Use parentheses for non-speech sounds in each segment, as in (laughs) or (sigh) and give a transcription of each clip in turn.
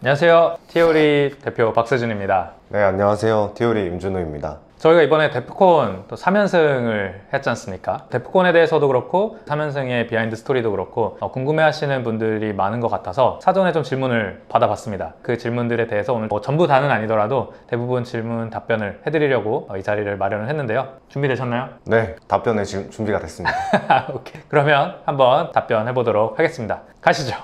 안녕하세요. 티오리 대표 박세준입니다. 네, 안녕하세요. 티오리 임준호입니다. 저희가 이번에 데프콘 또 3연승을 했지 않습니까? 데프콘에 대해서도 그렇고 3연승의 비하인드 스토리도 그렇고 어, 궁금해하시는 분들이 많은 것 같아서 사전에 좀 질문을 받아봤습니다. 그 질문들에 대해서 오늘 뭐 전부 다는 아니더라도 대부분 질문 답변을 해드리려고 어, 이 자리를 마련을 했는데요. 준비되셨나요? 네, 답변에 지금 준비가 됐습니다. (laughs) 오케이. 그러면 한번 답변해 보도록 하겠습니다. 가시죠.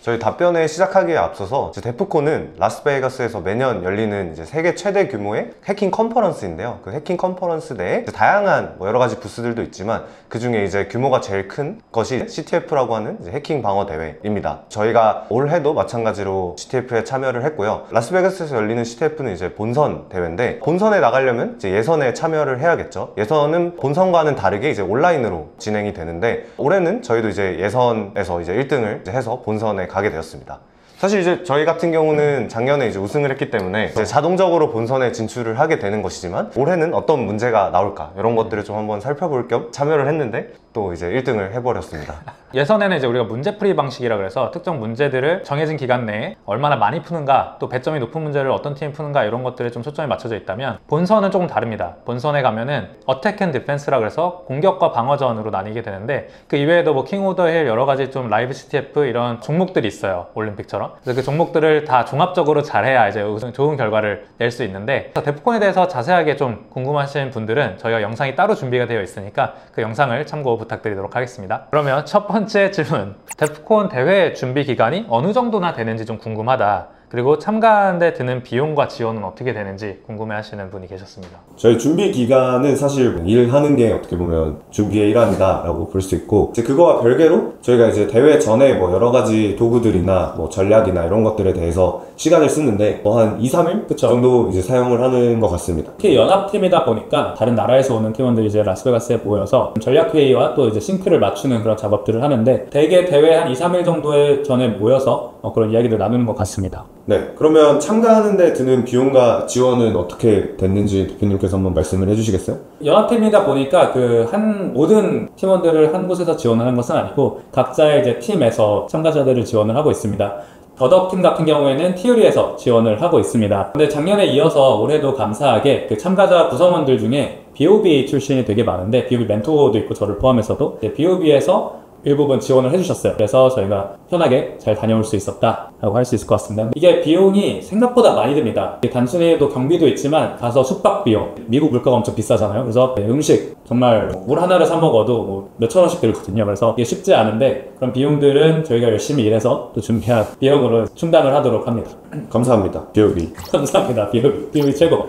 저희 답변에 시작하기에 앞서서 이제 데프콘은 라스베이거스에서 매년 열리는 이제 세계 최대 규모의 해킹 컨퍼런스인데요. 그 해킹 컨퍼런스 내에 다양한 뭐 여러 가지 부스들도 있지만 그 중에 이제 규모가 제일 큰 것이 CTF라고 하는 해킹 방어 대회입니다. 저희가 올해도 마찬가지로 CTF에 참여를 했고요. 라스베이거스에서 열리는 CTF는 이제 본선 대회인데 본선에 나가려면 이제 예선에 참여를 해야겠죠. 예선은 본선과는 다르게 이제 온라인으로 진행이 되는데 올해는 저희도 이제 예선에서 이제 1등을 이제 해서 본선에 가게 되었습니다. 사실 이제 저희 같은 경우는 작년에 이제 우승을 했기 때문에 자동적으로 본선에 진출을 하게 되는 것이지만 올해는 어떤 문제가 나올까 이런 것들을 좀 한번 살펴볼 겸 참여를 했는데 또 이제 1등을 해버렸습니다. (laughs) 예선에는 이제 우리가 문제풀이 방식이라 그래서 특정 문제들을 정해진 기간 내에 얼마나 많이 푸는가 또 배점이 높은 문제를 어떤 팀이 푸는가 이런 것들에 좀 초점이 맞춰져 있다면 본선은 조금 다릅니다. 본선에 가면은 attack and defense라 그래서 공격과 방어전으로 나뉘게 되는데 그 이외에도 뭐 king of the hill 여러 가지 좀 live CTF 이런 종목들이 있어요. 올림픽처럼. 그래서 그 종목들을 다 종합적으로 잘해야 이제 좋은 결과를 낼 수 있는데 데프콘에 대해서 자세하게 좀 궁금하신 분들은 저희가 영상이 따로 준비가 되어 있으니까 그 영상을 참고 부탁드리도록 하겠습니다. 그러면 첫 번째 질문. 데프콘 대회 준비 기간이 어느 정도나 되는지 좀 궁금하다. 그리고 참가하는데 드는 비용과 지원은 어떻게 되는지 궁금해 하시는 분이 계셨습니다. 저희 준비 기간은 사실 일하는 게 어떻게 보면 준비의 일환이다라고 볼 수 있고 이제 그거와 별개로 저희가 이제 대회 전에 뭐 여러 가지 도구들이나 뭐 전략이나 이런 것들에 대해서 시간을 쓰는데 뭐 한 2, 3일 그쵸. 정도 이제 사용을 하는 것 같습니다. 특히 연합팀이다 보니까 다른 나라에서 오는 팀원들이 이제 라스베가스에 모여서 전략 회의와 또 이제 싱크를 맞추는 그런 작업들을 하는데 대개 대회 한 2, 3일 정도에 전에 모여서 어, 그런 이야기들 나누는 것 같습니다. 네, 그러면 참가하는데 드는 비용과 지원은 어떻게 됐는지 대표님께서 한번 말씀을 해주시겠어요? 연합팀이다 보니까 그 한 모든 팀원들을 한 곳에서 지원하는 것은 아니고 각자의 이제 팀에서 참가자들을 지원을 하고 있습니다. 더덕팀 같은 경우에는 티오리에서 지원을 하고 있습니다. 근데 작년에 이어서 올해도 감사하게 그 참가자 구성원들 중에 BOB 출신이 되게 많은데 BOB 멘토도 있고 저를 포함해서도 BOB에서 일부분 지원을 해주셨어요. 그래서 저희가 편하게 잘 다녀올 수 있었다라고 할 수 있을 것 같습니다. 이게 비용이 생각보다 많이 듭니다. 이게 단순히 또 경비도 있지만 가서 숙박 비용, 미국 물가가 엄청 비싸잖아요. 그래서 음식 정말 물 하나를 사 먹어도 뭐 몇천 원씩 들거든요. 그래서 이게 쉽지 않은데 그런 비용들은 저희가 열심히 일해서 또 준비한 비용으로 충당을 하도록 합니다. 감사합니다. 비오비. (laughs) 감사합니다. 비용이, 비용이 최고.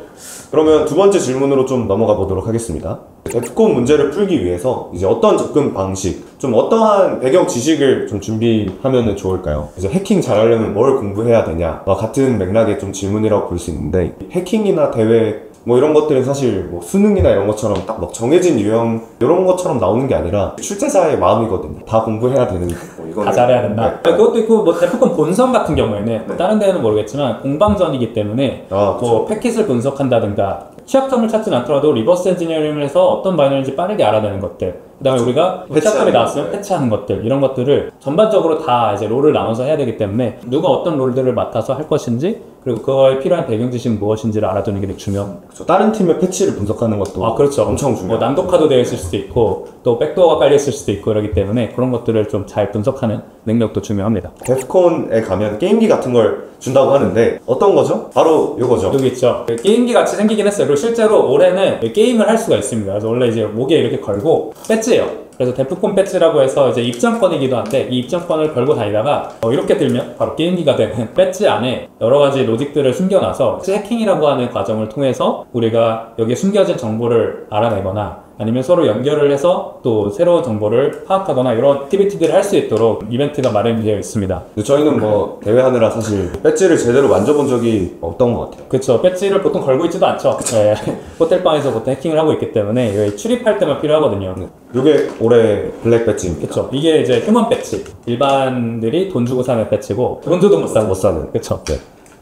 그러면 두 번째 질문으로 좀 넘어가 보도록 하겠습니다. 데프콘 문제를 풀기 위해서 이제 어떤 접근 방식, 좀 어떠한 배경 지식을 좀 준비하면 좋을까요? 이제 해킹 잘하려면 뭘 공부해야 되냐와 같은 맥락의 좀 질문이라고 볼 수 있는데 해킹이나 대회 뭐 이런 것들은 사실 뭐 수능이나 이런 것처럼 딱 막 정해진 유형 이런 것처럼 나오는 게 아니라 출제자의 마음이거든요. 다 공부해야 되는 뭐 이거는- 다 잘해야 된다. 네. 그것도 있고 뭐 데프콘 본선 같은 경우에는 뭐 다른 데는 모르겠지만 공방전이기 때문에 아. 뭐 패킷을 분석한다든가 취약점을 찾진 않더라도 reverse engineering을 해서 어떤 바이너리인지 빠르게 알아내는 것들 그다음에 우리가 뭐 패치하는 나왔으면 거. 네. 패치하는 것들 이런 것들을 전반적으로 다 이제 롤을 나눠서 해야 되기 때문에 누가 어떤 롤들을 맡아서 할 것인지 그리고 그거에 필요한 배경 지식 무엇인지를 알아두는 게 되게 중요합니다. 그렇죠. 다른 팀의 패치를 분석하는 것도 아 그렇죠. 엄청 뭐 중요해요. 난독화도 되어 있을 수도 있고 또 백도어가 깔려 있을 수도 있고 그렇기 때문에 그런 것들을 좀 잘 분석하는 능력도 중요합니다. 데프콘에 가면 게임기 같은 걸 준다고 하는데 어떤 거죠? 바로 이거죠. 여기 있죠. 그 게임기 같이 생기긴 했어요. 그리고 실제로 올해는 게임을 할 수가 있습니다. 그래서 원래 이제 목에 이렇게 걸고 배 지예요. 그래서 데프콘 배지라고 해서 이제 입장권이기도 한데 이 입장권을 걸고 다니다가 어, 이렇게 들면 바로 게임기가 되는 (laughs) 배지 안에 여러 가지 로직들을 숨겨놔서 해킹이라고 하는 과정을 통해서 우리가 여기에 숨겨진 정보를 알아내거나 아니면 서로 연결을 해서 또 새로운 정보를 파악하거나 이런 액티비티들을 할 수 있도록 이벤트가 마련되어 있습니다. 근데 저희는 뭐 대회하느라 사실 배지를 제대로 만져본 적이 없던 것 같아요. 그렇죠. 배지를 보통 걸고 있지도 않죠. 네. (laughs) 호텔방에서 보통 해킹을 하고 있기 때문에 여기 출입할 때만 필요하거든요. 이게 올해 블랙 배지입니다. 그렇죠. 이게 이제 휴먼 배지. 일반들이 돈 주고 사는 배지고 돈 줘도 못 사는. 못 사는. 그렇죠. 네.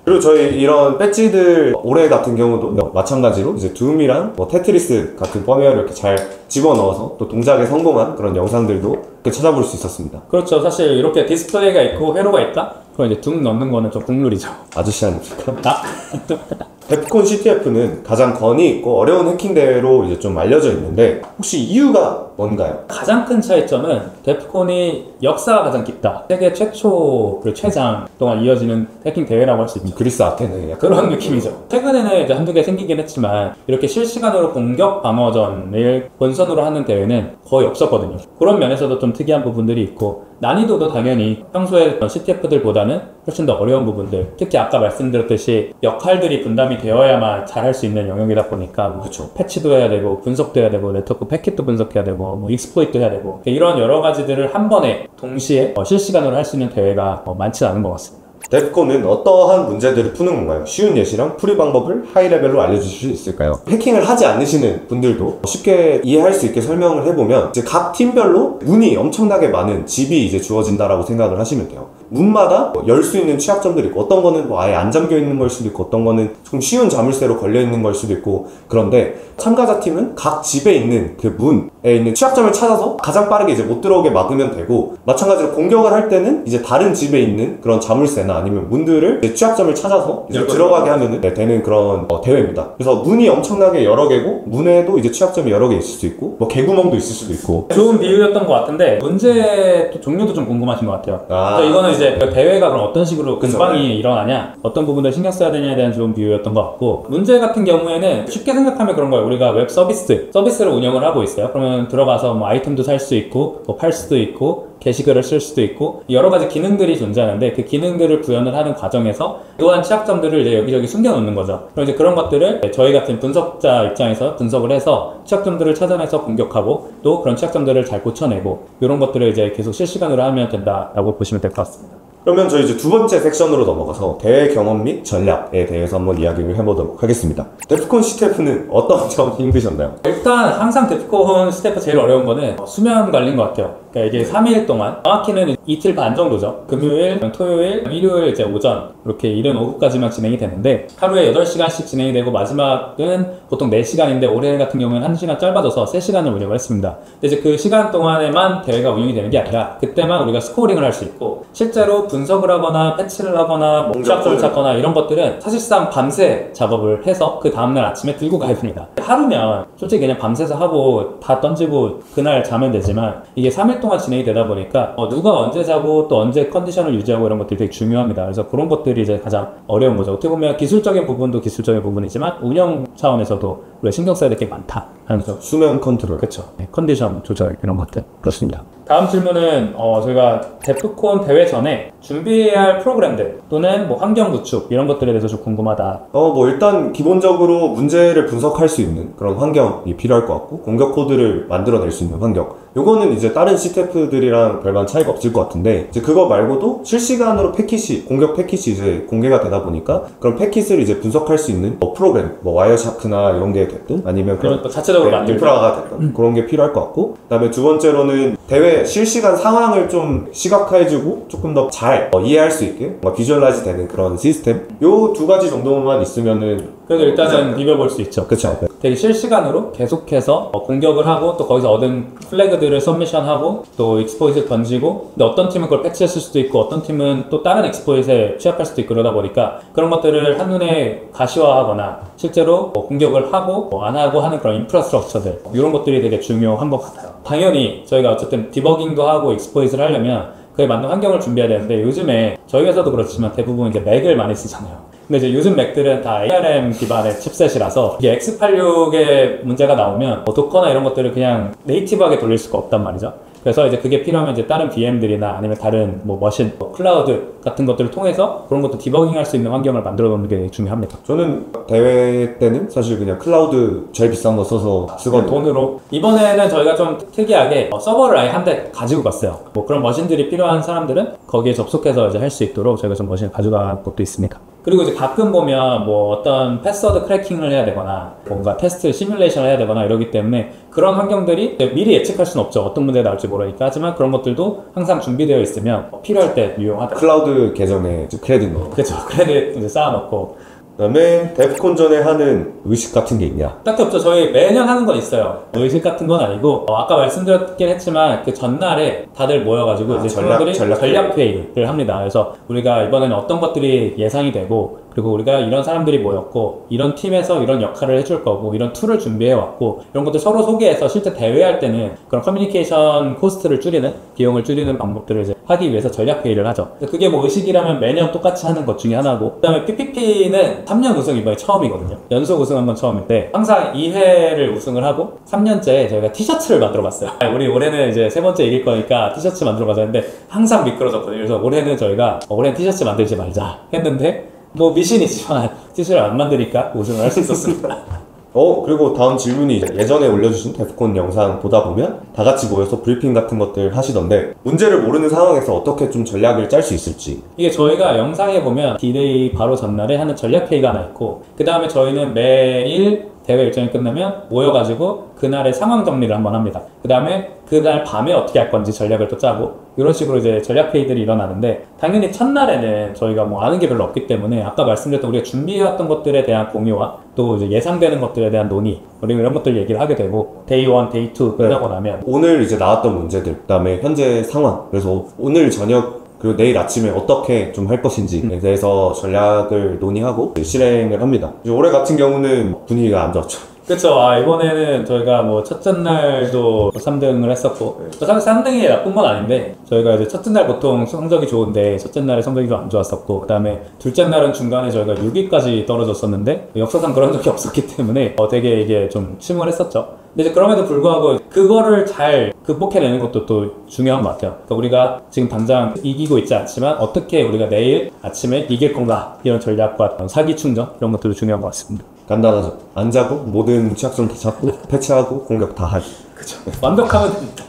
그리고 저희 이런 배지들 올해 같은 경우도 마찬가지로 이제 둠이랑 뭐 테트리스 같은 펌웨어를 이렇게 잘 집어넣어서 또 동작에 성공한 그런 영상들도 이렇게 찾아볼 수 있었습니다. 그렇죠. 사실 이렇게 디스플레이가 있고 회로가 있다? 그럼 이제 둠 넣는 거는 좀 국룰이죠. 아저씨 아닙니까? (laughs) 아, 데프콘 CTF는 가장 권위 있고 어려운 해킹 대회로 이제 좀 알려져 있는데 혹시 이유가 뭔가요? 가장 큰 차이점은 데프콘이 역사가 가장 깊다. 세계 최초 그 최장 동안 이어지는 해킹 대회라고 할 수 있습니다. 그리스 아테네 약간 그런 느낌이죠. 최근에는 이제 한두 개 생기긴 했지만 이렇게 실시간으로 공격 방어전을 본선으로 하는 대회는 거의 없었거든요. 그런 면에서도 좀 특이한 부분들이 있고 난이도도 당연히 평소에 CTF들보다는 훨씬 더 어려운 부분들 특히 아까 말씀드렸듯이 역할들이 분담이 되어야만 잘할 수 있는 영역이다 보니까 뭐 그쵸. 패치도 해야 되고 분석도 해야 되고 네트워크 패킷도 분석해야 되고 뭐 exploit도 해야 되고 이런 여러 가지들을 한 번에 동시에 어, 실시간으로 할 수 있는 대회가 어, 많지 않은 것 같습니다. 데프콘은 어떠한 문제들을 푸는 건가요? 쉬운 예시랑 풀이 방법을 high level로 알려주실 수 있을까요? 해킹을 하지 않으시는 분들도 쉽게 이해할 수 있게 설명을 해보면 이제 각 팀별로 문이 엄청나게 많은 집이 이제 주어진다라고 생각을 하시면 돼요. 문마다 뭐 열 수 있는 취약점들이 있고 어떤 거는 뭐 아예 안 잠겨 있는 걸 수도 있고 어떤 거는 좀 쉬운 자물쇠로 걸려 있는 걸 수도 있고 그런데 참가자 팀은 각 집에 있는 그 문에 있는 취약점을 찾아서 가장 빠르게 이제 못 들어오게 막으면 되고 마찬가지로 공격을 할 때는 이제 다른 집에 있는 그런 자물쇠나 아니면 문들을 이제 취약점을 찾아서 이제 들어가게 하면 되는 그런 어, 대회입니다. 그래서 문이 엄청나게 여러 개고 문에도 이제 취약점이 여러 개 있을 수 있고 뭐 개구멍도 있을 수도 있고 좋은 비유였던 것 같은데 문제 또 종류도 좀 궁금하신 것 같아요. 아. 이거는 이제 그 대회가 그럼 어떤 식으로. 금방이 일어나냐, 어떤 부분들 신경 써야 되냐에 대한 좋은 비유였던 것 같고 문제 같은 경우에는 쉽게 생각하면 그런 거예요. 우리가 웹 서비스 서비스를 운영을 하고 있어요. 그러면 들어가서 뭐 아이템도 살 수 있고 뭐 팔 수도 있고 게시글을 쓸 수도 있고 여러 가지 기능들이 존재하는데 그 기능들을 구현을 하는 과정에서 또한 취약점들을 이제 여기저기 숨겨놓는 거죠. 그럼 이제 그런 것들을 저희 같은 분석자 입장에서 분석을 해서 취약점들을 찾아내서 공격하고 또 그런 취약점들을 잘 고쳐내고 이런 것들을 이제 계속 실시간으로 하면 된다라고 보시면 될 것 같습니다. 그러면 저희 이제 두 번째 섹션으로 넘어가서 대회 경험 및 전략에 대해서 한번 이야기를 해보도록 하겠습니다. 데프콘 CTF는 어떤 (laughs) 점이 힘드셨나요? 일단 항상 데프콘 CTF 제일 어려운 거는 수면 관리인 것 같아요. 그러니까 이게 3일 동안 정확히는 이틀 반 정도죠. 금요일, 토요일, 일요일 이제 오전 이렇게 이른 오후까지만 진행이 되는데 하루에 8시간씩 진행이 되고 마지막은 보통 4시간인데 올해 같은 경우에는 1시간 짧아져서 3시간을 운영을 했습니다. 근데 이제 그 시간 동안에만 대회가 운영이 되는 게 아니라 그때만 우리가 scoring을 할 수 있고 실제로 분석을 하거나 패치를 하거나 뭐 취약점을 찾거나 이런 것들은 사실상 밤새 작업을 해서 그 다음날 아침에 들고 가야 됩니다. 하루면 솔직히 그냥 밤새서 하고 다 던지고 그날 자면 되지만 이게 3일 동안 진행이 되다 보니까 어, 누가 언제 자고 또 언제 컨디션을 유지하고 이런 것들이 되게 중요합니다. 그래서 그런 것들이 이제 가장 어려운 거죠. 어떻게 보면 기술적인 부분도 기술적인 부분이지만 운영 차원에서도 우리가 신경 써야 될 게 많다 하는 점. 수면 컨트롤. 그렇죠. 네, 컨디션 조절 이런 것들 그렇습니다. 다음 질문은 어, 저희가 데프콘 대회 전에 준비해야 할 프로그램들 또는 뭐 환경 구축 이런 것들에 대해서 좀 궁금하다. 어, 뭐 일단 기본적으로 문제를 분석할 수 있는 그런 환경이 필요할 것 같고 공격 코드를 만들어낼 수 있는 환경. 요거는 이제 다른 CTF들이랑 별반 차이가 없을 것 같은데 이제 그거 말고도 실시간으로 패킷이 공격 패킷이 이제 공개가 되다 보니까 그런 패킷을 이제 분석할 수 있는 뭐 프로그램 뭐 Wireshark나 이런 게 됐든 아니면 그런 또 자체적으로 네, 인프라가 됐든 그런 게 필요할 것 같고 그다음에 두 번째로는 대회 실시간 상황을 좀 시각화해주고 조금 더 잘 이해할 수 있게 뭔가 visualize 되는 그런 시스템 요 두 가지 정도만 있으면은 그래도 일단은 비벼볼 수 있죠. 그쵸 되게 실시간으로 계속해서 어, 공격을 하고 또 거기서 얻은 flag들을 submission하고 또 exploit을 던지고 근데 어떤 팀은 그걸 패치했을 수도 있고 어떤 팀은 또 다른 익스포잇에 취합할 수도 있고 그러다 보니까 그런 것들을 한눈에 가시화하거나 실제로 뭐 공격을 하고 뭐 안 하고 하는 그런 인프라스트럭처들 이런 것들이 되게 중요한 것 같아요. 당연히 저희가 어쨌든 디버깅도 하고 exploit을 하려면 그에 맞는 환경을 준비해야 되는데 요즘에 저희 회사도 그렇지만 대부분 이제 Mac을 많이 쓰잖아요. 근데 이제 요즘 Mac들은 다 ARM 기반의 chipset이라서 이게 X86에 문제가 나오면 뭐 Docker나 이런 것들을 그냥 native하게 돌릴 수가 없단 말이죠. 그래서 이제 그게 필요하면 이제 다른 VM들이나 아니면 다른 뭐 machine, 뭐 클라우드 같은 것들을 통해서 그런 것도 디버깅할 수 있는 환경을 만들어 놓는 게 중요합니다. 저는 대회 때는 사실 그냥 클라우드 제일 비싼 거 써서 쓰거든요 돈으로 이번에는 저희가 좀 특이하게 어, 서버를 아예 한 대 가지고 갔어요. 뭐 그런 machine들이 필요한 사람들은 거기에 접속해서 이제 할 수 있도록 저희가 좀 machine을 가져간 것도 있습니다. 그리고 이제 가끔 보면 뭐 어떤 패스워드 크래킹을 해야 되거나 뭔가 테스트 시뮬레이션을 해야 되거나 이러기 때문에 그런 환경들이 미리 예측할 수는 없죠. 어떤 문제가 나올지 모르니까. 하지만 그런 것들도 항상 준비되어 있으면 필요할 때 유용하다. 클라우드 계정에 크레딧 넣어. 그렇죠. 크레딧 이제 쌓아놓고 그다음에 DEFCON 전에 하는 의식 같은 게 있냐? 딱히 없죠. 저희 매년 하는 건 있어요. 의식 같은 건 아니고 어, 아까 말씀드렸긴 했지만 그 전날에 다들 모여가지고 아, 이제 전략- 전략 전략 회의를 합니다. 그래서 우리가 이번에는 어떤 것들이 예상이 되고 그리고 우리가 이런 사람들이 모였고 이런 팀에서 이런 역할을 해줄 거고 이런 tool을 준비해 왔고 이런 것들 서로 소개해서 실제 대회할 때는 그런 커뮤니케이션 cost를 줄이는 비용을 줄이는 방법들을 이제 하기 위해서 전략 회의를 하죠. 그게 뭐 의식이라면 매년 똑같이 하는 것 중에 하나고 그다음에 PPP는 3년 우승 이번에 처음이거든요. 연속 우승한 건 처음인데 항상 2회를 우승을 하고 3년째 저희가 티셔츠를 만들어 봤어요. (laughs) 우리 올해는 이제 세 번째 이길 거니까 티셔츠 만들어 가자 했는데 항상 미끄러졌거든요. 그래서 올해는 저희가 어, 올해는 티셔츠 만들지 말자 했는데 뭐 미신이지만 (laughs) 티셔츠를 안 만드니까 우승을 할 수 있었습니다. 어 그리고 다음 질문이 예전에 올려주신 데프콘 영상 보다 보면 다 같이 모여서 브리핑 같은 것들 하시던데 문제를 모르는 상황에서 어떻게 좀 전략을 짤 수 있을지 이게 저희가 영상에 보면 디데이 바로 전날에 하는 전략 회의가 하나 있고 그 다음에 저희는 매일 대회 일정이 끝나면 모여가지고 그날의 상황 정리를 한번 합니다. 그 다음에 그날 밤에 어떻게 할 건지 전략을 또 짜고 이런 식으로 이제 전략 회의들이 일어나는데 당연히 첫날에는 저희가 뭐 아는 게 별로 없기 때문에 아까 말씀드렸던 우리가 준비해왔던 것들에 대한 공유와 또 예상되는 것들에 대한 논의 그리고 이런 것들 얘기를 하게 되고 day 1, day 2 끝나고 나면 오늘 이제 나왔던 문제들 그다음에 현재 상황 그래서 오늘 저녁 그리고 내일 아침에 어떻게 좀 할 것인지에 대해서 전략을 논의하고 실행을 합니다. 올해 같은 경우는 분위기가 안 좋았죠. 그쵸. 아, 이번에는 저희가 뭐 첫째 날도 3등을 했었고, 사실 3등이 나쁜 건 아닌데, 저희가 이제 첫째 날 보통 성적이 좋은데, 첫째 날에 성적이 좀 안 좋았었고, 그 다음에 둘째 날은 중간에 저희가 6위까지 떨어졌었는데, 역사상 그런 적이 (laughs) 없었기 때문에, 어, 되게 이게 좀 침을 했었죠. 근데 이제 그럼에도 불구하고, 그거를 잘 극복해내는 것도 또 중요한 것 같아요. 그러니까 우리가 지금 당장 이기고 있지 않지만, 어떻게 우리가 내일 아침에 이길 건가, 이런 전략과 사기 충전, 이런 것들도 중요한 것 같습니다. 간단하죠. 안 자고 모든 취약점 다 잡고 패치하고 공격 다 하기. 완벽하면 됩니다.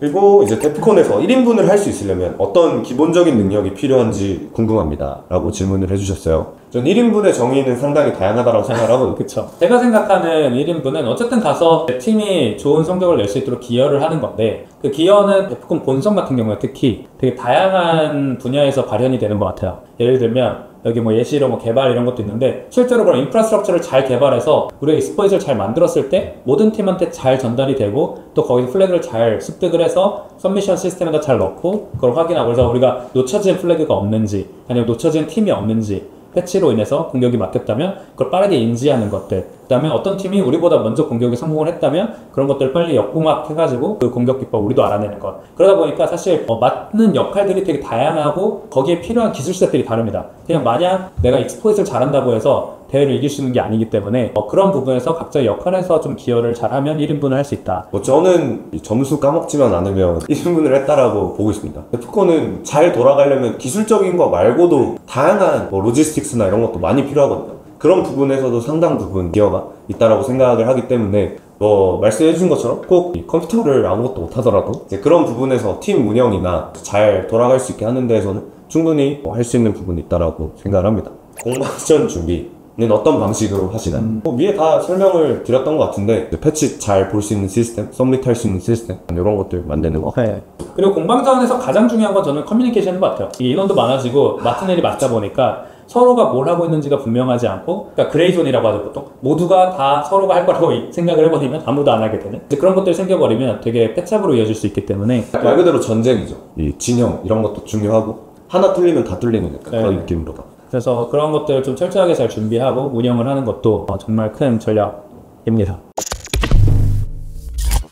그리고 이제 DEFCON에서 1인분을 할 수 있으려면 어떤 기본적인 능력이 필요한지 궁금합니다. 라고 질문을 해주셨어요. 전 1인분의 정의는 상당히 다양하다고 생각을 하거든요. 그쵸. 제가 생각하는 1인분은 어쨌든 가서 팀이 좋은 성적을 낼 수 있도록 기여를 하는 건데, 그 기여는 DEFCON 본선 같은 경우에 특히 되게 다양한 분야에서 발현이 되는 것 같아요. 예를 들면, 여기 뭐 예시로 뭐 개발 이런 것도 있는데, 실제로 그런 인프라스트럭처를 잘 개발해서 우리가 익스포잇을 잘 만들었을 때, 모든 팀한테 잘 전달이 되고, 또 거기서 flag를 잘 습득을 해서 submission 시스템에다 잘 넣고, 그걸 확인하고, 그래서 우리가 놓쳐진 flag가 없는지, 아니면 놓쳐진 팀이 없는지, 패치로 인해서 공격이 막혔다면 그걸 빠르게 인지하는 것들 그 다음에 어떤 팀이 우리보다 먼저 공격에 성공을 했다면 그런 것들을 빨리 역공학 해가지고 그 공격 기법 우리도 알아내는 것 그러다 보니까 사실 어, 맡는 역할들이 되게 다양하고 거기에 필요한 기술셋들이 다릅니다 그냥 마냥 내가 익스포잇을 잘한다고 해서 대회를 이길 수 있는 게 아니기 때문에 어, 그런 부분에서 각자의 역할에서 좀 기여를 잘하면 1인분을 할 수 있다 뭐 저는 이 점수 까먹지만 않으면 1인분을 했다라고 보고 있습니다. 데프콘은 잘 돌아가려면 기술적인 거 말고도 다양한 뭐 로지스틱스나 이런 것도 많이 필요하거든요. 그런 부분에서도 상당 부분 기여가 있다라고 생각을 하기 때문에 뭐 말씀해 주신 것처럼 꼭 이 컴퓨터를 아무것도 못하더라도 이제 그런 부분에서 팀 운영이나 잘 돌아갈 수 있게 하는 데에서는 충분히 뭐 할 수 있는 부분이 있다라고 생각을 합니다. 공방전 준비는 어떤 방식으로 하시나요? 뭐 위에 다 설명을 드렸던 것 같은데 패치 잘 볼 수 있는 시스템, submit 할 수 있는 시스템 이런 것들 만드는 거. 네. 그리고 공방전에서 가장 중요한 건 저는 커뮤니케이션인 것 같아요. 이 인원도 많아지고 맡은 일이 많다 보니까 서로가 뭘 하고 있는지가 분명하지 않고 그러니까 gray zone이라고 하죠 보통 모두가 다 서로가 할 거라고 생각을 해버리면 아무도 안 하게 되는 그런 것들이 생겨버리면 되게 패착으로 이어질 수 있기 때문에 말 그대로 전쟁이죠. 이 진영 이런 것도 중요하고 하나 뚫리면 다 뚫리는 약간 네. 그런 느낌으로다. 그래서 그런 것들을 좀 철저하게 잘 준비하고 운영을 하는 것도 어, 정말 큰 전략입니다.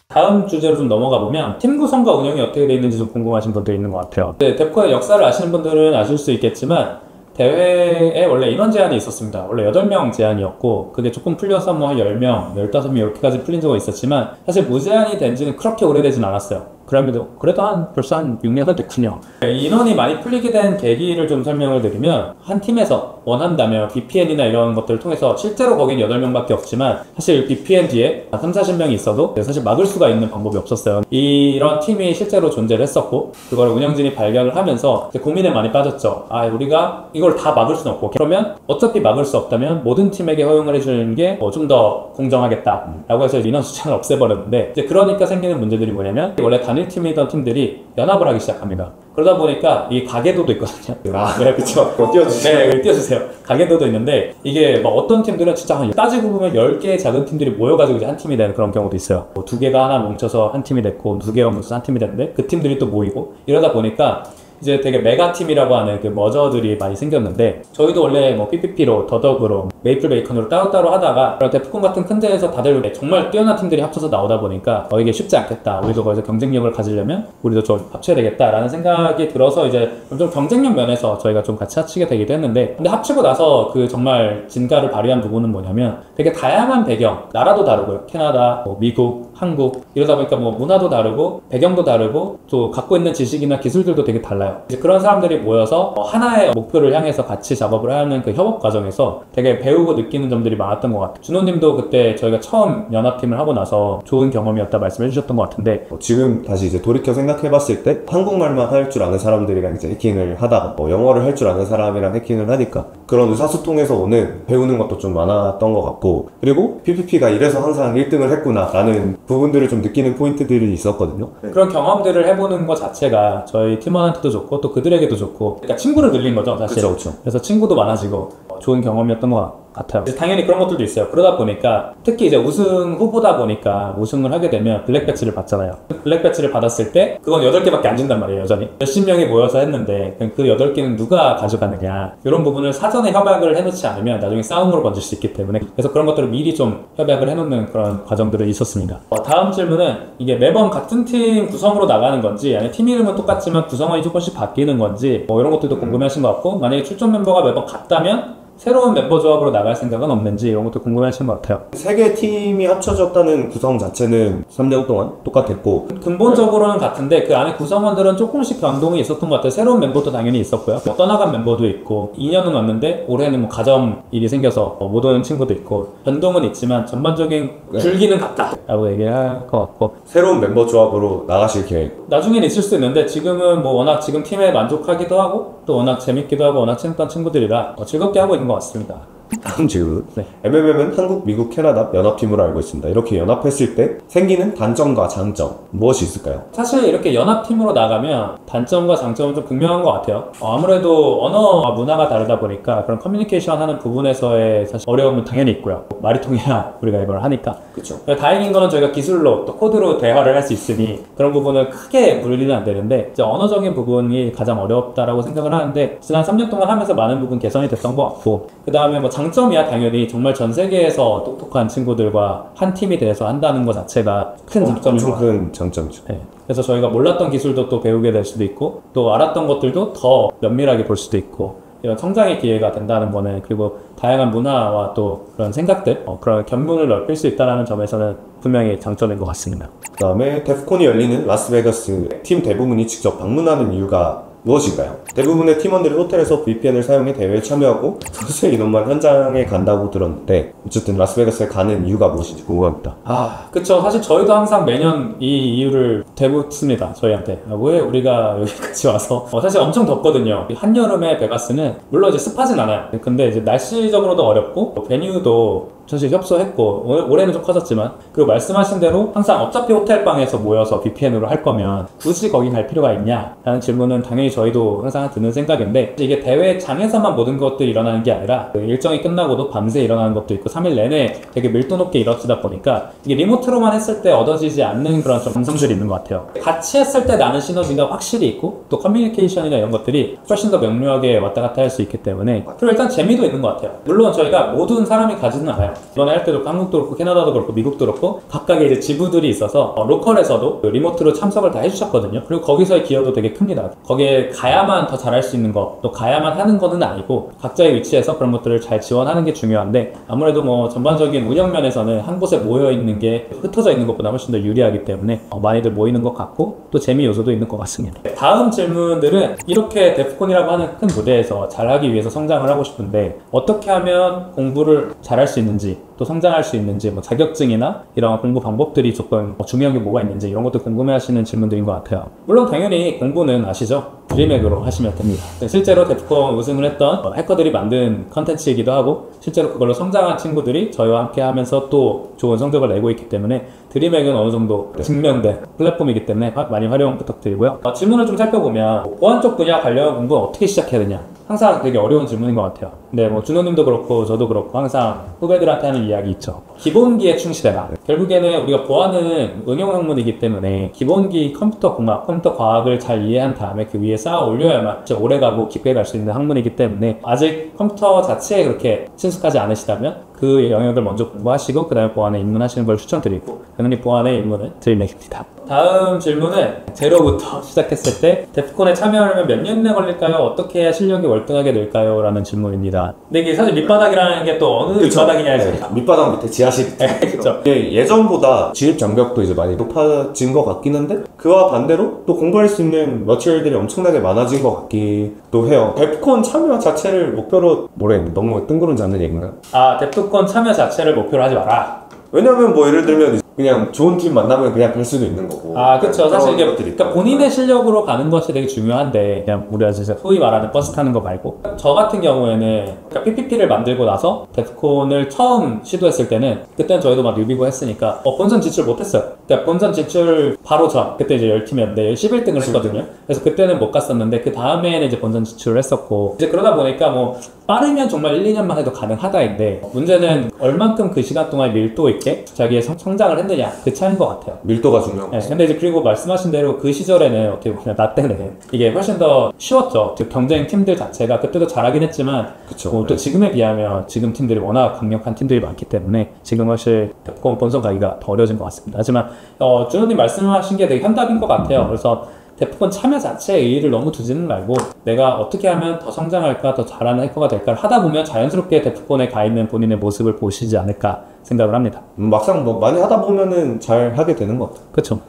다음 주제로 좀 넘어가 보면 팀 구성과 운영이 어떻게 되어 있는지 좀 궁금하신 분들이 있는 것 같아요. 네, 데프콘의 역사를 아시는 분들은 아실 수 있겠지만 대회에 원래 인원 제한이 있었습니다. 원래 8명 제한이었고 그게 조금 풀려서 뭐 한 10명, 15명 이렇게까지 풀린 적은 있었지만 사실 무제한이 된 지는 그렇게 오래되진 않았어요. 그래도 그래도 한 벌써 한 6년은 됐군요. 인원이 많이 풀리게 된 계기를 좀 설명을 드리면 한 팀에서 원한다면 VPN이나 이런 것들을 통해서 실제로 거긴 8명밖에 없지만 사실 VPN 뒤에 한 3, 40명이 있어도 사실 막을 수가 있는 방법이 없었어요. 이런 팀이 실제로 존재를 했었고 그걸 운영진이 발견을 하면서 고민에 많이 빠졌죠. 아 우리가 이걸 다 막을 수는 없고 그러면 어차피 막을 수 없다면 모든 팀에게 허용을 해주는 게 좀 더 공정하겠다라고 해서 인원 숫자를 없애버렸는데 이제 그러니까 생기는 문제들이 뭐냐면 원래 단일 팀이던 팀들이 연합을 하기 시작합니다. 그러다 보니까 이 가계도도 있거든요. 아, (laughs) 네. 그거 띄워주시죠. 네, 띄워주세요. 가계도도 있는데 이게 막 어떤 팀들은 진짜 한 따지고 보면 10개의 작은 팀들이 모여가지고 이제 한 팀이 되는 그런 경우도 있어요. 뭐 두 개가 하나 뭉쳐서 한 팀이 됐고 두 개가 뭉쳐서 한 팀이 됐는데 그 팀들이 또 모이고 이러다 보니까 이제 되게 메가 팀이라고 하는 그 머저들이 많이 생겼는데 저희도 원래 뭐 PPP로 더덕으로 메이플 베이컨으로 따로따로 하다가 그런 데프콘 같은 큰 데에서 다들 정말 뛰어난 팀들이 합쳐서 나오다 보니까 어, 이게 쉽지 않겠다. 우리도 거기서 경쟁력을 가지려면 우리도 좀 합쳐야 되겠다라는 생각이 들어서 이제 좀 경쟁력 면에서 저희가 좀 같이 합치게 되기도 했는데 근데 합치고 나서 그 정말 진가를 발휘한 부분은 뭐냐면 되게 다양한 배경 나라도 다르고요 캐나다 뭐 미국 한국 이러다 보니까 뭐 문화도 다르고 배경도 다르고 또 갖고 있는 지식이나 기술들도 되게 달라요 이제 그런 사람들이 모여서 어, 하나의 목표를 향해서 같이 작업을 하는 그 협업 과정에서 되게 배우고 느끼는 점들이 많았던 것 같아요. 준호님도 그때 저희가 처음 연합팀을 하고 나서 좋은 경험이었다 말씀해 주셨던 것 같은데. 어, 지금 다시 이제 돌이켜 생각해봤을 때 한국말만 할 줄 아는 사람들이랑 이제 해킹을 하다가 뭐 영어를 할 줄 아는 사람이랑 해킹을 하니까 그런 의사소통에서 오는 배우는 것도 좀 많았던 것 같고 그리고 PPP가 이래서 항상 1등을 했구나라는 부분들을 좀 느끼는 포인트들이 있었거든요. 그런 경험들을 해보는 것 자체가 저희 팀원한테도 좋고 또 그들에게도 좋고 그러니까 친구를 늘린 거죠 사실 그쵸, 그쵸. 그래서 친구도 많아지고 어, 좋은 경험이었던 것 같아요. 이제 당연히 그런 것들도 있어요. 그러다 보니까 특히 이제 우승 후보다 보니까 우승을 하게 되면 black badge를 받잖아요. black badge를 받았을 때 그건 8개밖에 안 준단 말이에요 여전히. 몇십 명이 모여서 했는데 그 8개는 누가 가져가느냐. 이런 부분을 사전에 협약을 해놓지 않으면 나중에 싸움으로 번질 수 있기 때문에 그래서 그런 것들을 미리 좀 협약을 해놓는 그런 과정들이 있었습니다. 어, 다음 질문은 이게 매번 같은 팀 구성으로 나가는 건지 아니면 팀 이름은 똑같지만 구성원이 조금씩 바뀌는 건지 뭐 이런 것들도 궁금해하신 것 같고 만약에 출전 멤버가 매번 같다면 새로운 멤버 조합으로 나갈 생각은 없는지 이런 것도 궁금해하신 것 같아요 세 개 팀이 합쳐졌다는 구성 자체는 3년 동안 똑같았고 근본적으로는 같은데 그 안에 구성원들은 조금씩 변동이 있었던 것 같아요. 새로운 멤버도 당연히 있었고요. 뭐 떠나간 멤버도 있고 2년은 왔는데 올해는 뭐 가정 일이 생겨서 뭐 못 오는 친구도 있고 변동은 있지만 전반적인 줄기는 같다라고 얘기를 할것 같고 새로운 멤버 조합으로 나가실 계획 나중엔 있을 수 있는데 지금은 뭐 워낙 지금 팀에 만족하기도 하고 또 워낙 재밌기도 하고 워낙 친했던 친구들이라 어, 즐겁게 하고 있는 것 같습니다. 다음 질문. 네. MMM은 한국, 미국, 캐나다 연합팀으로 알고 있습니다. 이렇게 연합했을 때 생기는 단점과 장점 무엇이 있을까요? 사실 이렇게 연합팀으로 나가면 단점과 장점은 좀 분명한 것 같아요. 어, 아무래도 언어와 문화가 다르다 보니까 그런 커뮤니케이션 하는 부분에서의 사실 어려움은 당연히 있고요. 말이 통해야 우리가 이걸 하니까. 그렇죠. 다행인 거는 저희가 기술로 또 코드로 대화를 할 수 있으니 그런 부분을 크게 물리는 안 되는데 언어적인 부분이 가장 어렵다라고 생각을 하는데 지난 3년 동안 하면서 많은 부분 개선이 됐던 것 같고 그 다음에 뭐 장 점이야 당연히 정말 전 세계에서 똑똑한 친구들과 한 팀이 돼서 한다는 것 자체가 큰 같아요. 큰 장점이죠. 네. 그래서 저희가 몰랐던 기술도 또 배우게 될 수도 있고 또 알았던 것들도 더 면밀하게 볼 수도 있고 이런 성장의 기회가 된다는 거는 그리고 다양한 문화와 또 그런 생각들 어, 그런 견문을 넓힐 수 있다는 점에서는 분명히 장점인 것 같습니다. 그 다음에 데프콘이 열리는 라스베가스 팀 대부분이 직접 방문하는 이유가 무엇인가요? 대부분의 팀원들이 호텔에서 VPN을 사용해 대회에 참여하고 소수의 인원만 현장에 간다고 들었는데 어쨌든 라스베가스에 가는 이유가 무엇인지 궁금합니다. 아, 그쵸. 사실 저희도 항상 매년 이 이유를 대붙습니다. 저희한테. 아, 왜 우리가 여기까지 와서. 어, 사실 엄청 덥거든요. 이 한여름에 베가스는, 물론 이제 습하진 않아요. 근데 이제 날씨적으로도 어렵고, 또 베뉴도 협소했고, 올- 올해는 좀 커졌지만, 그리고 말씀하신 대로 항상 어차피 호텔 방에서 모여서 VPN으로 할 거면 굳이 거기 갈 필요가 있냐? 라는 질문은 당연히 저희도 항상 드는 생각인데, 이게 대회장에서만 모든 것들이 일어나는 게 아니라, 그 일정이 끝나고도 밤새 일어나는 것도 있고, 3일 내내 되게 밀도 높게 이뤄지다 보니까, 이게 리모트로만 했을 때 얻어지지 않는 그런 좀 감성들이 있는 것 같아요. 같이 했을 때 나는 시너지가 확실히 있고, 또 커뮤니케이션이나 이런 것들이 훨씬 더 명료하게 왔다 갔다 할 수 있기 때문에, 그리고 일단 재미도 있는 것 같아요. 물론 저희가 모든 사람이 가지는 않아요. 이번에 할 때도 한국도 그렇고 캐나다도 그렇고 미국도 그렇고 각각의 이제 지부들이 있어서 어, 로컬에서도 그 리모트로 참석을 다 해주셨거든요. 그리고 거기서의 기여도 되게 큽니다. 거기에 가야만 더 잘할 수 있는 거, 또 가야만 하는 거는 아니고 각자의 위치에서 그런 것들을 잘 지원하는 게 중요한데 아무래도 뭐 전반적인 운영 면에서는 한 곳에 모여 있는 게 흩어져 있는 것보다 훨씬 더 유리하기 때문에 어, 많이들 모이는 것 같고 또 재미 요소도 있는 것 같습니다. 다음 질문들은 이렇게 데프콘이라고 하는 큰 무대에서 잘하기 위해서 성장을 하고 싶은데 어떻게 하면 공부를 잘할 수 있는지 또 성장할 수 있는지 뭐 자격증이나 이런 공부 방법들이 조금 뭐 중요한 게 뭐가 있는지 이런 것도 궁금해하시는 질문들인 것 같아요. 물론 당연히 공부는 아시죠? 드림핵으로 하시면 됩니다. 실제로 데프콘 우승을 했던 어, 해커들이 만든 컨텐츠이기도 하고 실제로 그걸로 성장한 친구들이 저희와 함께 하면서 또 좋은 성적을 내고 있기 때문에 드림핵은 어느 정도 증명된 플랫폼이기 때문에 화- 많이 활용 부탁드리고요. 어, 질문을 좀 살펴보면 뭐 보안 쪽 분야 관련 공부는 어떻게 시작해야 되냐? 항상 되게 어려운 질문인 것 같아요. 근데 뭐 준호님도 그렇고 저도 그렇고 항상 후배들한테 하는 이야기 있죠. 기본기에 충실해라. 결국에는 우리가 보안은 응용 학문이기 때문에 기본기 컴퓨터 공학, 컴퓨터 과학을 잘 이해한 다음에 그 위에 쌓아 올려야만 오래가고 깊게 갈 수 있는 학문이기 때문에 아직 컴퓨터 자체에 그렇게 친숙하지 않으시다면 그 영역을 먼저 공부하시고 그 다음에 보안에 입문하시는 걸 추천드리고 당연히 보안에 입문은 드림맥입니다. 다음 질문은 제로부터 (laughs) 시작했을 때 데프콘에 참여하려면 몇 년이나 걸릴까요? 어떻게 해야 실력이 월등하게 늘까요? 라는 질문입니다. 근데 이게 사실 밑바닥이라는 게 또 어느 밑바닥이냐에 네, 밑바닥 밑에 지하실 (laughs) 그렇죠. 이게 예전보다 진입 장벽도 이제 많이 높아진 것 같긴 한데 그와 반대로 또 공부할 수 있는 머티리얼들이 엄청나게 많아진 것 같기도 해요. 데프콘 참여 자체를 목표로 뭐래 너무 뜬구름지 않는 얘기인가요? 아 데프콘 참여 자체를 목표로 하지 마라. 왜냐면 뭐 예를 들면 그냥 좋은 팀 만나면 그냥 갈 수도 있는 거고. 아, 그쵸. 사실 이게, 그러니까. 본인의 실력으로 가는 것이 되게 중요한데, 그냥 우리가 진짜 소위 말하는 버스 타는 거 말고. 저 같은 경우에는, 그러니까 PPP를 만들고 나서 데프콘을 처음 시도했을 때는, 그때는 저희도 막 뉴비고 했으니까, 어, 본선 진출 못했어요. 그러니까 본선 진출 바로 전, 그때 이제 10팀이었는데, 11등을 했거든요. 그래서 그때는 못 갔었는데, 그 다음에는 이제 본선 진출을 했었고, 이제 그러다 보니까 뭐, 빠르면 정말 1, 2년만 해도 가능하다인데, 문제는 얼만큼 그 시간 동안 밀도 있게 자기의 성, 성장을 했느냐, 그 차이인 것 같아요. 밀도가 중요한 네, 거죠. 근데 이제 그리고 말씀하신 대로 그 시절에는 어떻게 보면 나 때는 이게 훨씬 더 쉬웠죠. 즉 경쟁 팀들 자체가 그때도 잘하긴 했지만 그쵸. 뭐또 지금에 비하면 지금 팀들이 워낙 강력한 팀들이 많기 때문에 지금 사실 본선 가기가 더 어려워진 것 같습니다. 하지만 어, 준호님 말씀하신 게 되게 현답인 것 같아요. 그래서 데프콘 참여 자체에 의의를 너무 두지는 말고 내가 어떻게 하면 더 성장할까 더 잘하는 해커가 될까 하다 보면 자연스럽게 데프콘에 가 있는 본인의 모습을 보시지 않을까 생각을 합니다. 음, 막상 뭐 많이 하다 보면은 잘 하게 되는 것 같아요. 그렇죠.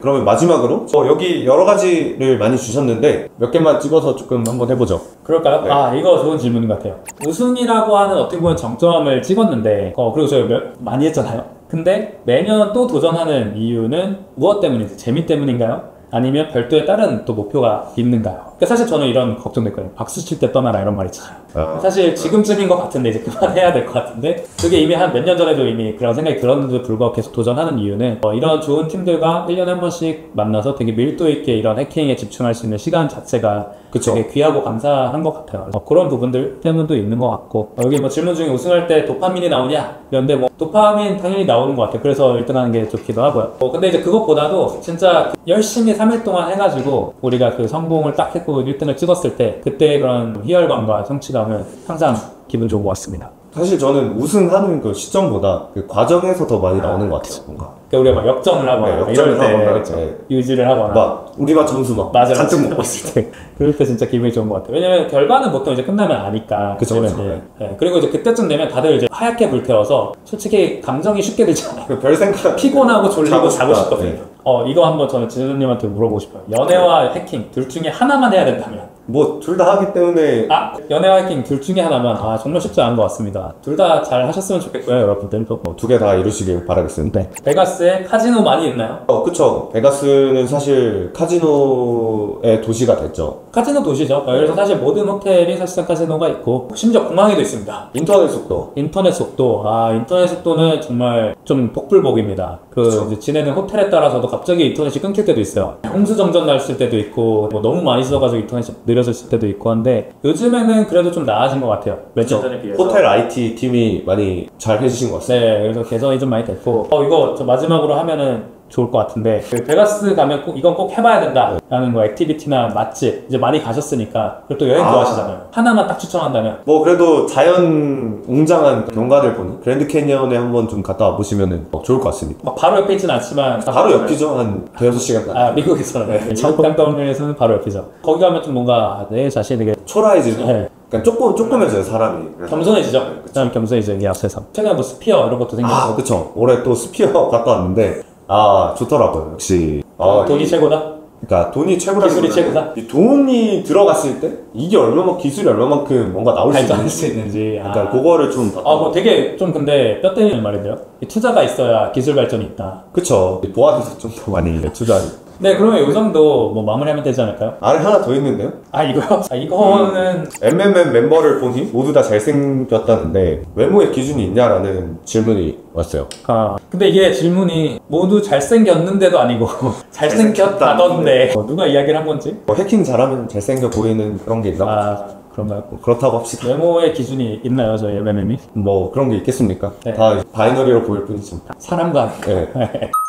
그러면 마지막으로 어, 여기 여러 가지를 많이 주셨는데 몇 개만 찍어서 조금 한번 해보죠. 그럴까요? 네. 아 이거 좋은 질문인 것 같아요. 우승이라고 하는 어떻게 보면 정점을 찍었는데 어 그리고 저희 몇- 많이 했잖아요. 근데 매년 또 도전하는 이유는 무엇 때문인지 재미 때문인가요? 아니면 별도의 다른 또 목표가 있는가요? 그러니까 사실 저는 이런 걱정됐거든요. 박수 칠 때 떠나라 이런 말 있잖아요. 아. 사실 지금쯤인 것 같은데 이제 그만해야 될 것 같은데 그게 이미 한 몇 년 전에도 이미 그런 생각이 들었는데도 불구하고 계속 도전하는 이유는 어, 이런 좋은 팀들과 1년에 한 번씩 만나서 되게 밀도 있게 이런 해킹에 집중할 수 있는 시간 자체가 그쵸. 되게 귀하고 감사한 것 같아요. 어, 그런 부분들 때문도 있는 것 같고 어, 여기 뭐 질문 중에 우승할 때 도파민이 나오냐? 이런데 뭐 도파민 당연히 나오는 것 같아요. 그래서 1등하는 게 좋기도 하고요. 어, 근데 이제 그것보다도 진짜 열심히 3일 동안 해가지고 우리가 그 성공을 딱 했고 1등을 찍었을 때 그때 그런 희열감과 성취감은 항상 기분 좋은 것 같습니다. 사실 저는 우승하는 그 시점보다 그 과정에서 더 많이 나오는 것 같아요. 뭔가. 그러니까 우리가 막 역전을 하거나 네, 막 역전을 이럴 때 하거나, 그렇죠. 네. 유지를 하거나 막 우리만 점수 막 맞아, 잔뜩 맞아. 먹고 있을 때. (laughs) 그럴 때 진짜 기분이 좋은 것 같아요. 왜냐면 결과는 보통 이제 끝나면 아니까. 그쵸, 그러면 그쵸. 이제, 예. 그리고 이제 그때쯤 되면 다들 이제 하얗게 불태워서 솔직히 감정이 쉽게 들잖아요. 그별 생각 (laughs) 피곤하고 졸리고 자고. 싶거든요. 네. 어, 이거 한번 저는 지수님한테 물어보고 싶어요. 연애와 해킹 둘 중에 하나만 해야 된다면. 뭐 둘 다 하기 때문에 아, 연애와 해킹 둘 중에 하나만. 아, 정말 쉽지 않은 것 같습니다. 둘 다 잘 하셨으면 좋겠고요, 여러분들. 또. 두개 다 이루시길 바라겠습니다. 네. 베가스에 카지노 많이 있나요? 어, 그쵸. 베가스는 사실 카지노의 도시가 됐죠. 카지노 도시죠. 그래서 사실 모든 호텔이 사실상 카지노가 있고, 심지어 공항에도 있습니다. 인터넷 속도. 인터넷 속도, 아, 인터넷 속도는 정말 좀 복불복입니다. 그, 그쵸. 이제 지내는 호텔에 따라서도 갑자기 인터넷이 끊길 때도 있어요. 홍수 정전 났을 때도 있고, 뭐 너무 많이 써가지고 인터넷이 느려졌을 때도 있고 한데, 요즘에는 그래도 좀 나아진 것 같아요. 며칠 전에 비해서. 호텔 IT 팀이 많이 잘 해주신 것 같습니다. 네, 그래서 개선이 좀 많이 됐고, 어, 이거 저 마지막으로 하면은 좋을 것 같은데 그 베가스 가면 꼭 이건 꼭 해봐야 된다라는 거 activity나 맛집 이제 많이 가셨으니까 그리고 또 여행 아. 좋아하시잖아요. 하나만 딱 추천한다면 뭐 그래도 자연 웅장한 경관을 보는 그랜드 캐니언에 한번 좀 갔다 와 보시면 좋을 것 같습니다. 막 바로 옆에 있진 않지만 바로 옆이죠. 한 대여섯 시간 간. 아 미국에서는 땅덩어리에서는 바로 옆이죠. 거기 가면 좀 뭔가 아, 내 자신에게 초라해지죠. 네. 그러니까 조금 조금해져요 사람이. 그래서- 겸손해지죠. 그다음 겸손해지죠 이 앞세상. 최근에 뭐 스피어 이런 것도 생겼고 아 그쵸. 올해 또 스피어 (laughs) 갔다 왔는데 아 좋더라고요. 역시. 아, 돈이 이- 최고다. 그러니까 돈이 최고라 기술이 최고다? 이 돈이 들어갔을 때 이게 얼마만 기술이 얼마만큼 뭔가 나올 수 있는지. 수 있는지. 아. 그러니까 그거를 좀. 아, 뭐 되게 좀 근데 뼈 때리는 말인데요. 이 투자가 있어야 기술 발전이 있다. 그쵸. 보안에서 좀 더 많이 투자. 네, 그러면 이 정도 뭐 마무리하면 되지 않을까요? 안에 하나 더 있는데요. 아, 이거요? 아, 이거는 MMM 멤버를 보니 모두 다 잘생겼다는데 외모에 기준이 있냐라는 질문이 왔어요. 아, 근데 이게 질문이 모두 잘생겼는데도 아니고 (laughs) 잘생겼다던데 뭐 누가 이야기를 한 건지? 뭐 해킹 잘하면 잘생겨 보이는 그런 게 있나? 아, 그런가요? 뭐 그렇다고 합시다. 외모의 기준이 있나요, 저희 MMM이? 뭐 그런 게 있겠습니까? 네. 다 binary로 보일 뿐이지. 사람과 네. (laughs)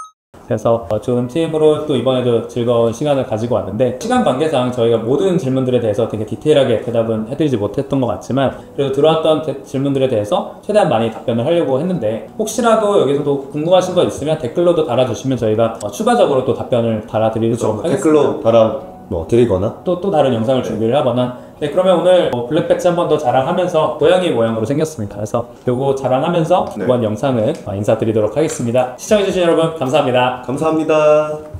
그래서 어, 좋은 팀으로 또 이번에도 즐거운 시간을 가지고 왔는데 시간 관계상 저희가 모든 질문들에 대해서 되게 디테일하게 대답은 해드리지 못했던 것 같지만 그래도 들어왔던 대- 질문들에 대해서 최대한 많이 답변을 하려고 했는데 혹시라도 여기서도 궁금하신 거 있으면 댓글로도 달아주시면 저희가 어, 추가적으로 또 답변을 달아드리도록 하겠습니다. 댓글로 달아 뭐 드리거나 또, 또 다른 영상을 준비를 하거나 네 그러면 오늘 뭐 블랙 배치 한번 더 자랑하면서 고양이 모양으로 생겼습니다 그래서 요거 자랑하면서 네. 이번 영상을 어, 인사드리도록 하겠습니다 시청해주신 여러분 감사합니다 감사합니다.